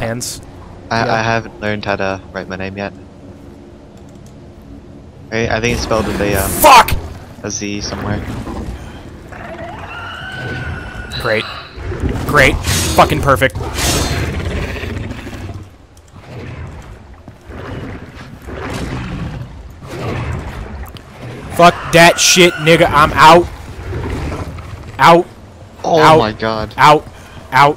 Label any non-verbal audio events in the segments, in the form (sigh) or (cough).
Pens. I, Yeah. I haven't learned how to write my name yet. I think it's spelled with a, um, Fuck! a Z somewhere. Great. Great. Fucking perfect. Fuck that shit, nigga. I'm out. Out. Oh Out. my god. Out. Out.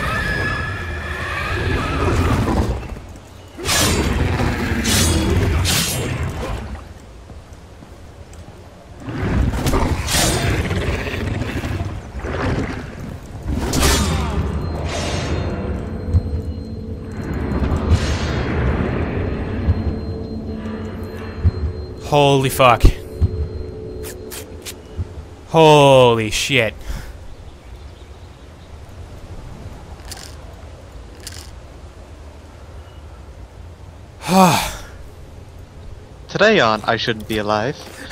Holy fuck. Holy shit. Today on I Shouldn't Be Alive. (laughs)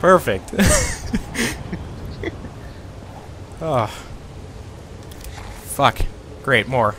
Perfect. oh. (laughs) Fuck. Great, more.